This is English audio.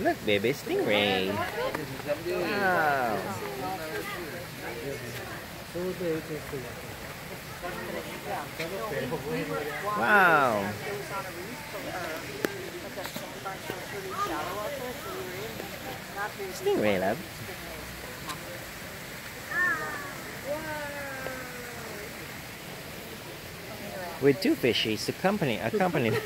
Look, baby, stingray. Wow. Wow. Stingray, love. With two fishies to accompany accompany.